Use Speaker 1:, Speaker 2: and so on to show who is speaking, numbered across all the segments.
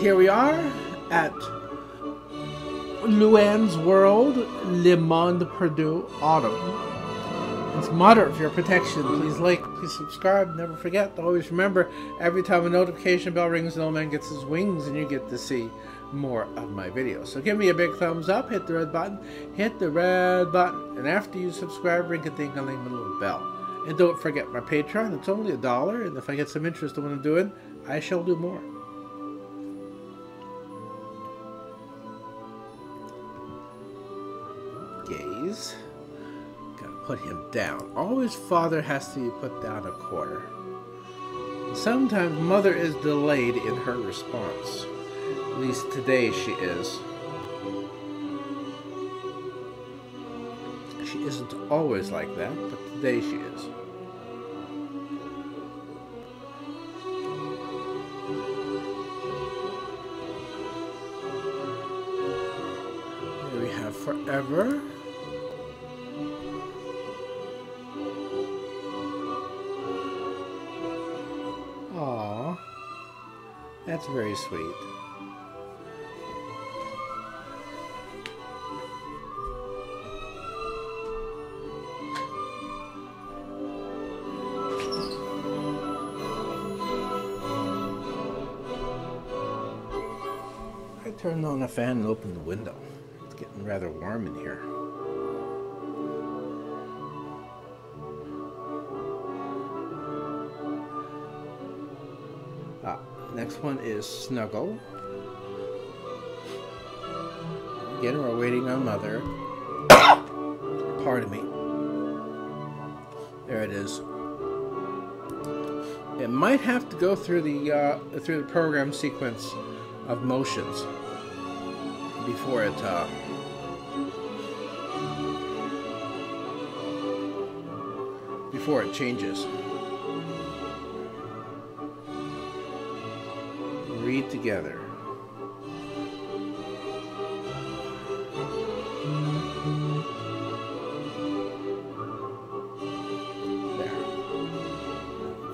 Speaker 1: here we are at Luann's World, Le Monde Perdu Autumn. It's moderate for your protection. Please like, please subscribe. Never forget always remember every time a notification bell rings, the old man gets his wings and you get to see more of my videos. So give me a big thumbs up, hit the red button, hit the red button, and after you subscribe, ring a ding a ling a little bell. And don't forget my Patreon, it's only a dollar, and if I get some interest in what I'm doing, I shall do more. Put him down. Always father has to be put down a quarter. Sometimes mother is delayed in her response. At least today she is. She isn't always like that, but today she is. Here we have forever. That's very sweet. I turned on the fan and opened the window. It's getting rather warm in here. Next one is Snuggle. Again, we're waiting on Mother. Pardon me. There it is. It might have to go through the uh, through the program sequence of motions before it uh, before it changes. Read together. There.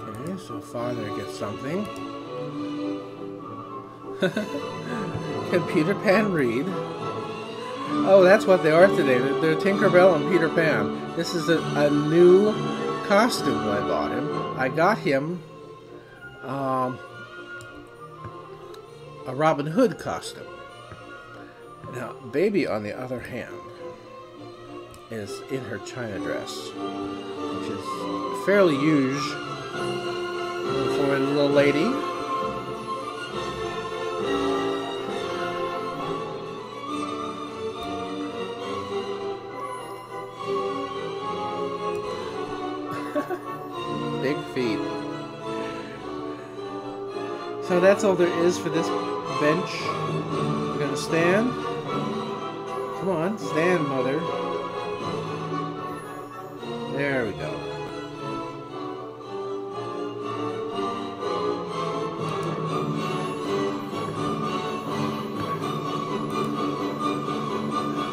Speaker 1: Okay, so father gets something. Can Peter Pan read? Oh, that's what they are today. They're, they're Tinkerbell and Peter Pan. This is a, a new costume I bought him. I got him Robin Hood costume. Now, Baby, on the other hand, is in her china dress, which is fairly huge for a little lady. Big feet. So that's all there is for this bench. We're gonna stand. Come on, stand, mother. There we go.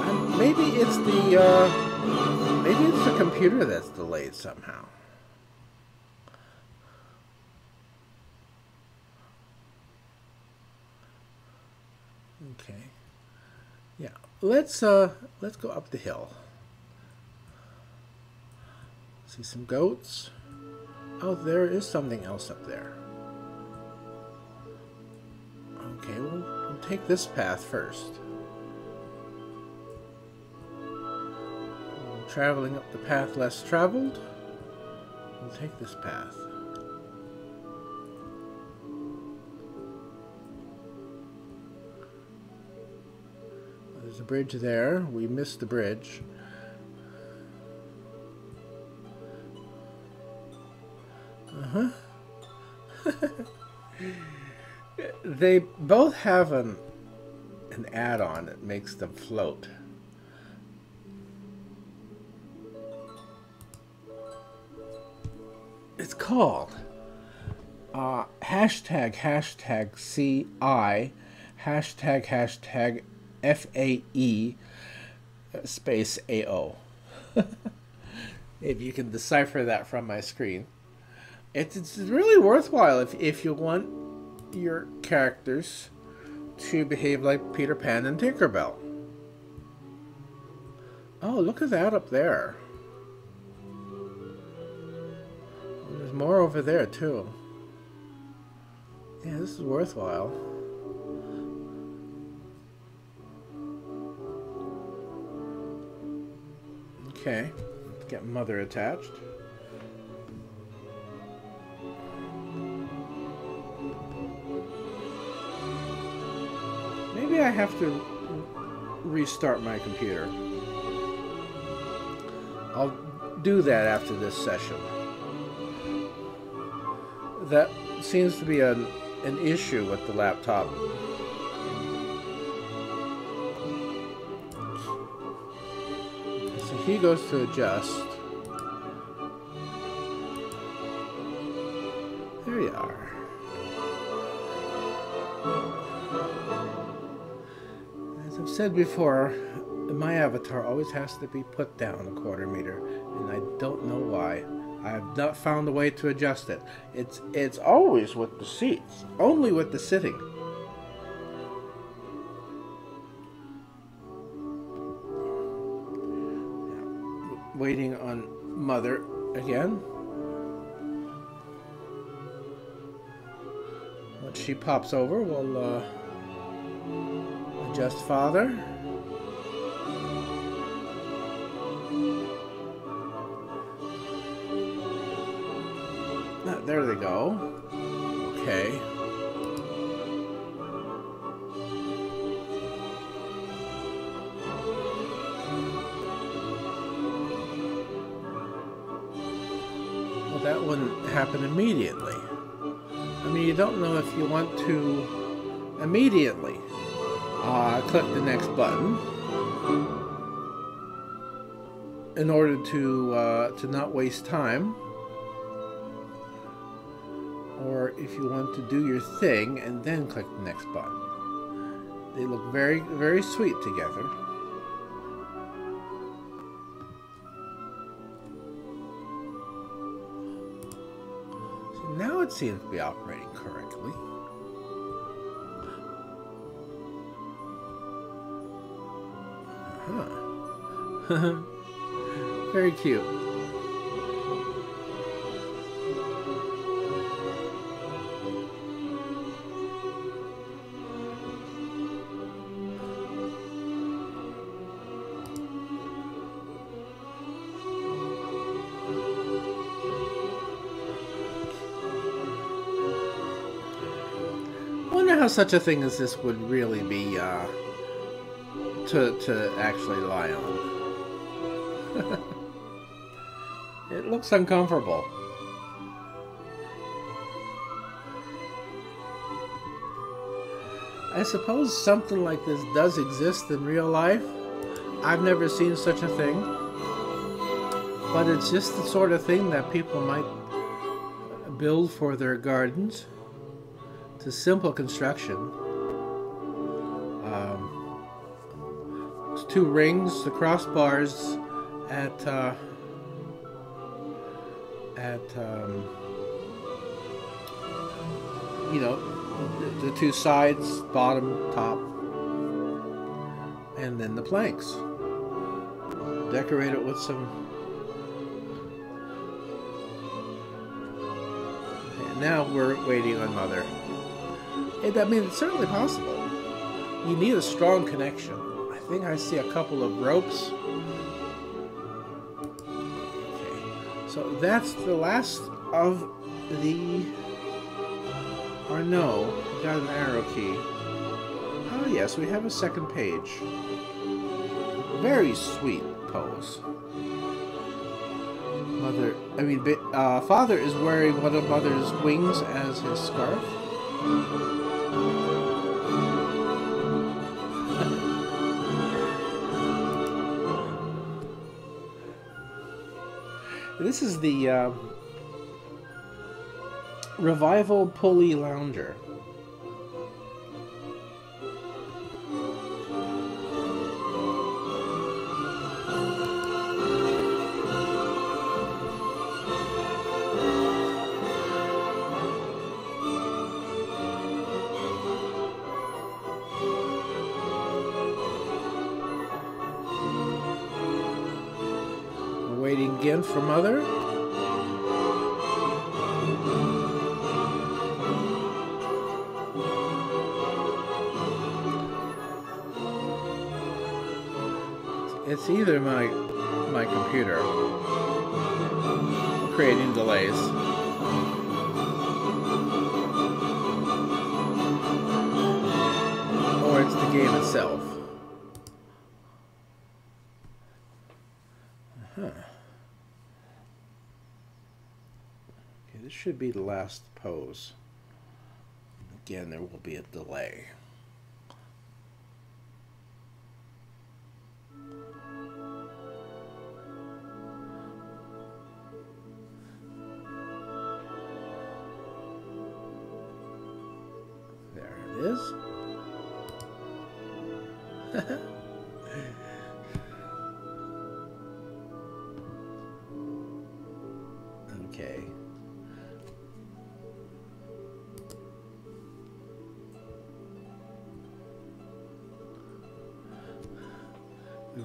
Speaker 1: Um, maybe it's the uh, maybe it's the computer that's delayed somehow. Okay. Yeah. Let's uh let's go up the hill. See some goats. Oh, there is something else up there. Okay, we'll, we'll take this path first. Traveling up the path less traveled. We'll take this path. There's a bridge there. We missed the bridge. Uh huh. they both have an an add-on that makes them float. It's called uh, hashtag hashtag CI hashtag hashtag FAE uh, space AO. if you can decipher that from my screen. It's, it's really worthwhile if, if you want your characters to behave like Peter Pan and Tinkerbell. Oh, look at that up there. There's more over there, too. Yeah, this is worthwhile. Okay, get mother attached. Maybe I have to restart my computer. I'll do that after this session. That seems to be an, an issue with the laptop. He goes to adjust. There you are. As I've said before, my avatar always has to be put down a quarter meter, and I don't know why. I have not found a way to adjust it. It's it's always with the seats, only with the sitting. Waiting on mother again. Once she pops over, we'll uh, adjust father. there they go. Okay. Happen immediately. I mean, you don't know if you want to immediately uh, click the next button in order to uh, to not waste time or if you want to do your thing and then click the next button. They look very, very sweet together. Seems to be operating correctly. Huh. very cute. How such a thing as this would really be uh, to to actually lie on. it looks uncomfortable. I suppose something like this does exist in real life. I've never seen such a thing. But it's just the sort of thing that people might build for their gardens. It's a simple construction. Um, it's two rings, the crossbars at uh, at um, you know the, the two sides, bottom, top, and then the planks. Decorate it with some now we're waiting on mother. It, I mean, it's certainly possible. You need a strong connection. I think I see a couple of ropes. Okay, so that's the last of the... Or no, we got an arrow key. Oh yes, we have a second page. Very sweet pose. Mother, I mean, uh, father is wearing one of mother's wings as his scarf. This is the uh, Revival Pulley Lounger. Again for Mother. It's either my my computer creating delays. Or it's the game itself. Huh. Okay, this should be the last pose. Again, there will be a delay.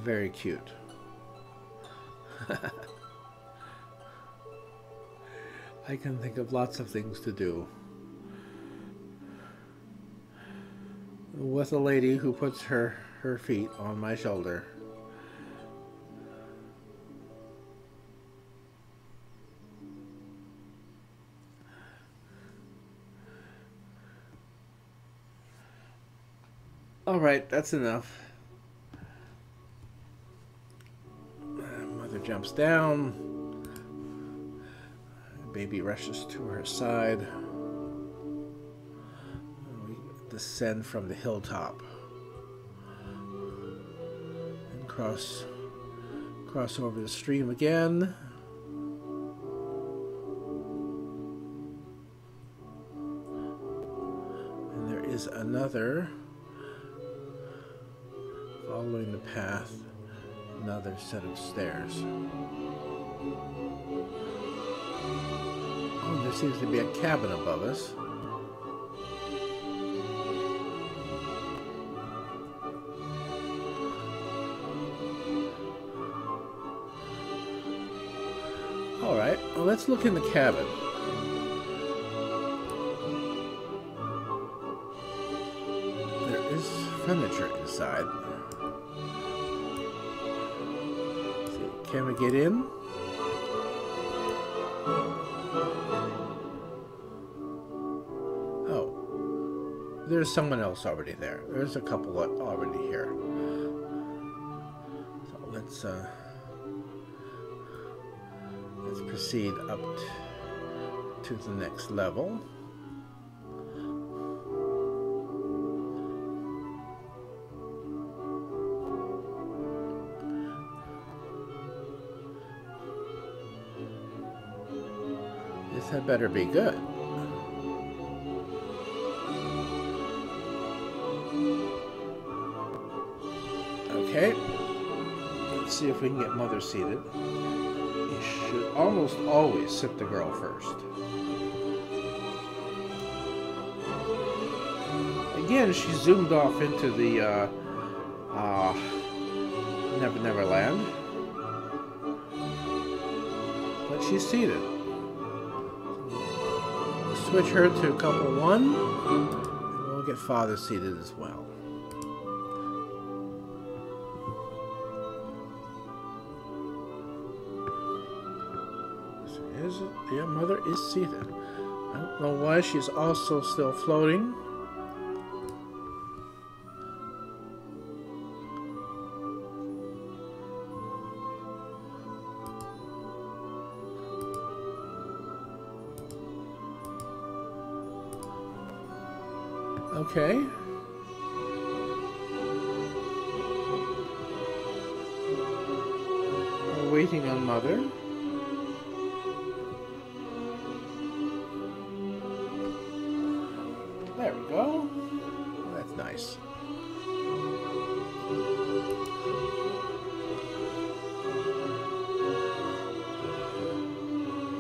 Speaker 1: Very cute. I can think of lots of things to do. with a lady who puts her, her feet on my shoulder. All right, that's enough. Jumps down. Baby rushes to her side descend from the hilltop and cross cross over the stream again. And there is another following the path, another set of stairs. Oh, there seems to be a cabin above us. All right, let's look in the cabin. There is furniture inside. Can we get in? Oh. There's someone else already there. There's a couple already here. So let's uh Let's proceed up to the next level. Better be good. Okay. Let's see if we can get Mother seated You should almost always sit the girl first. Again, she zoomed off into the uh, uh, Never Never Land. But she's seated. Switch her to couple one, and we'll get father seated as well. Is it? Yeah, mother is seated. I don't know why she's also still floating. Waiting on mother. There we go. That's nice.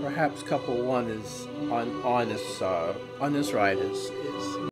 Speaker 1: Perhaps couple one is on on this uh, on this ride is